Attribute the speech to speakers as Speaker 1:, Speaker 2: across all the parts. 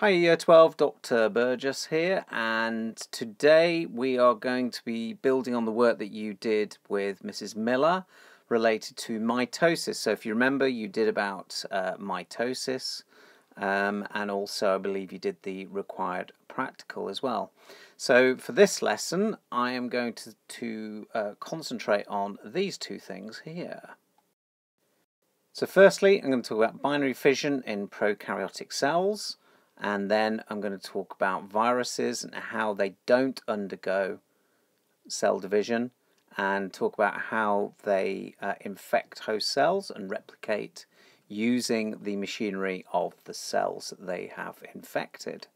Speaker 1: Hi Year 12, Dr. Burgess here, and today we are going to be building on the work that you did with Mrs. Miller related to mitosis. So if you remember, you did about uh, mitosis, um, and also I believe you did the required practical as well. So for this lesson, I am going to, to uh, concentrate on these two things here. So firstly, I'm going to talk about binary fission in prokaryotic cells and then I'm going to talk about viruses and how they don't undergo cell division and talk about how they uh, infect host cells and replicate using the machinery of the cells that they have infected.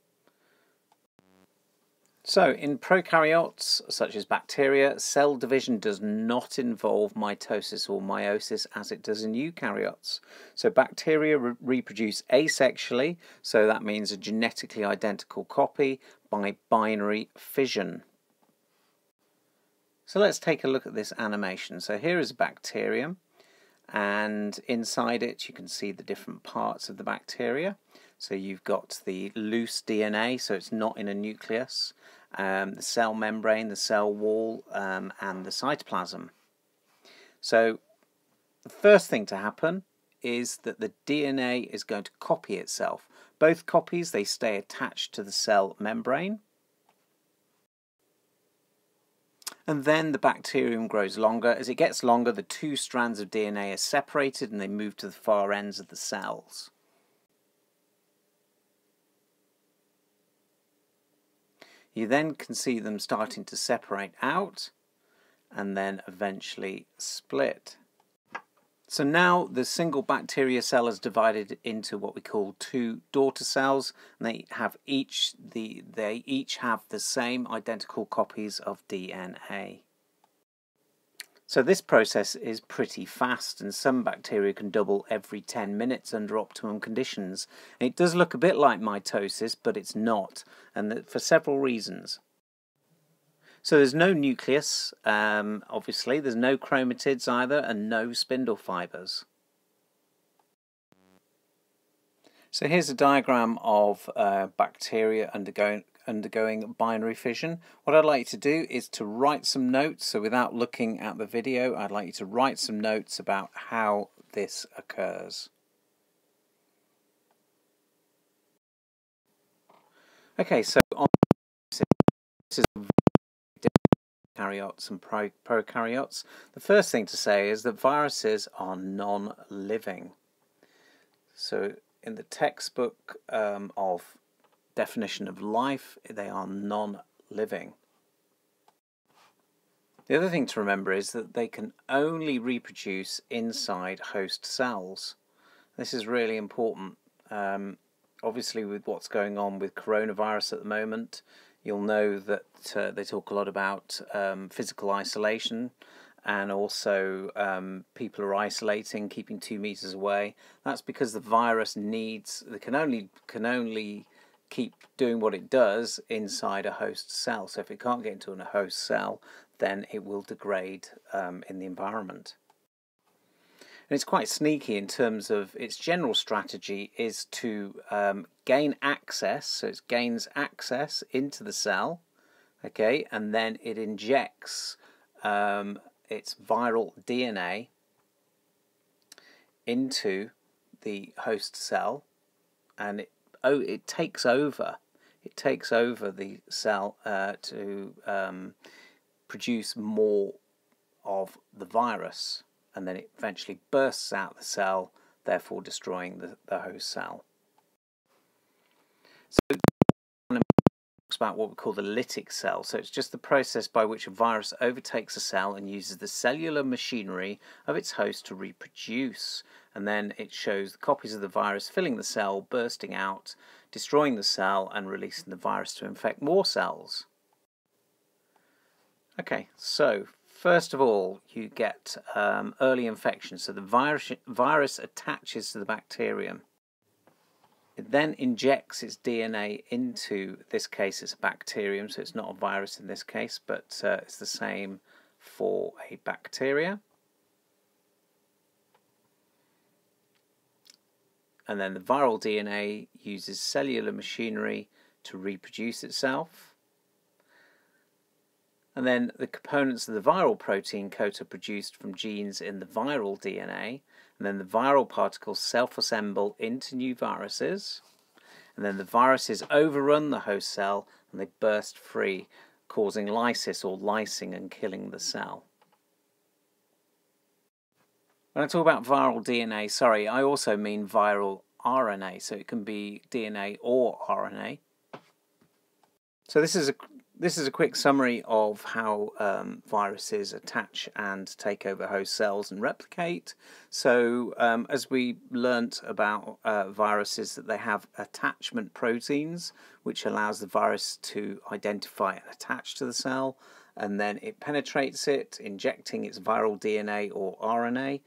Speaker 1: So, in prokaryotes, such as bacteria, cell division does not involve mitosis or meiosis as it does in eukaryotes. So, bacteria re reproduce asexually, so that means a genetically identical copy by binary fission. So, let's take a look at this animation. So, here is a bacterium, and inside it, you can see the different parts of the bacteria. So you've got the loose DNA, so it's not in a nucleus, um, the cell membrane, the cell wall, um, and the cytoplasm. So the first thing to happen is that the DNA is going to copy itself. Both copies, they stay attached to the cell membrane. And then the bacterium grows longer. As it gets longer, the two strands of DNA are separated and they move to the far ends of the cells. You then can see them starting to separate out and then eventually split. So now the single bacteria cell is divided into what we call two daughter cells and they have each the they each have the same identical copies of DNA. So this process is pretty fast and some bacteria can double every 10 minutes under optimum conditions. It does look a bit like mitosis but it's not and for several reasons. So there's no nucleus, um, obviously, there's no chromatids either and no spindle fibres. So here's a diagram of uh, bacteria undergoing undergoing binary fission. What I'd like you to do is to write some notes. So without looking at the video, I'd like you to write some notes about how this occurs. Okay, so on this is prokaryotes and pro prokaryotes. The first thing to say is that viruses are non-living. So in the textbook um, of definition of life, they are non-living. The other thing to remember is that they can only reproduce inside host cells. This is really important. Um, obviously, with what's going on with coronavirus at the moment, you'll know that uh, they talk a lot about um, physical isolation and also um, people are isolating, keeping two meters away. That's because the virus needs, they can only, can only keep doing what it does inside a host cell. So if it can't get into a host cell, then it will degrade um, in the environment. And it's quite sneaky in terms of its general strategy is to um, gain access, so it gains access into the cell, okay, and then it injects um, its viral DNA into the host cell and it oh, it takes over. It takes over the cell uh, to um, produce more of the virus, and then it eventually bursts out the cell, therefore destroying the, the host cell. So talks about what we call the lytic cell. So it's just the process by which a virus overtakes a cell and uses the cellular machinery of its host to reproduce. And then it shows the copies of the virus filling the cell, bursting out, destroying the cell, and releasing the virus to infect more cells. Okay, so first of all, you get um, early infection. So the virus, virus attaches to the bacterium. It then injects its DNA into, this case it's a bacterium, so it's not a virus in this case, but uh, it's the same for a bacteria. And then the viral DNA uses cellular machinery to reproduce itself. And then the components of the viral protein coat are produced from genes in the viral DNA. And then the viral particles self assemble into new viruses. And then the viruses overrun the host cell and they burst free, causing lysis or lysing and killing the cell. When I talk about viral DNA, sorry, I also mean viral RNA, so it can be DNA or RNA. So this is a this is a quick summary of how um, viruses attach and take over host cells and replicate. So um, as we learnt about uh, viruses that they have attachment proteins which allows the virus to identify and attach to the cell and then it penetrates it injecting its viral DNA or RNA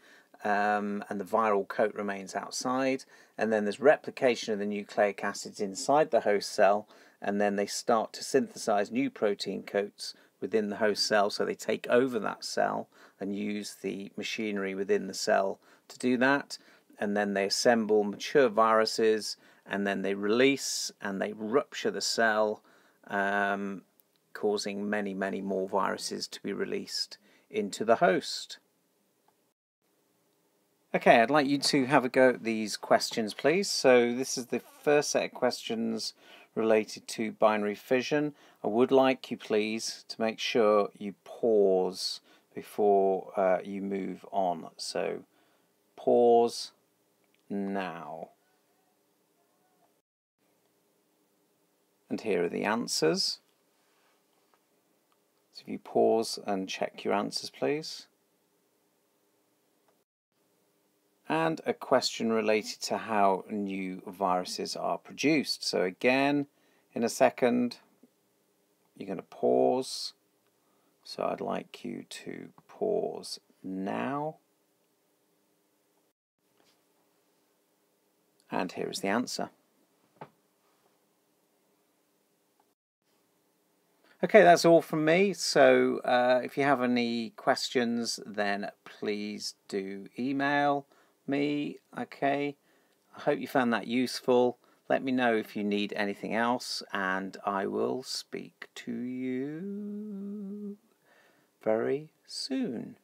Speaker 1: um, and the viral coat remains outside. And then there's replication of the nucleic acids inside the host cell, and then they start to synthesize new protein coats within the host cell. So they take over that cell and use the machinery within the cell to do that. And then they assemble mature viruses, and then they release and they rupture the cell, um, causing many, many more viruses to be released into the host. Okay, I'd like you to have a go at these questions, please. So this is the first set of questions related to binary fission. I would like you, please, to make sure you pause before uh, you move on. So pause now. And here are the answers. So if you pause and check your answers, please. and a question related to how new viruses are produced. So again, in a second, you're going to pause. So I'd like you to pause now. And here is the answer. Okay, that's all from me. So uh, if you have any questions, then please do email me. Okay, I hope you found that useful. Let me know if you need anything else, and I will speak to you very soon.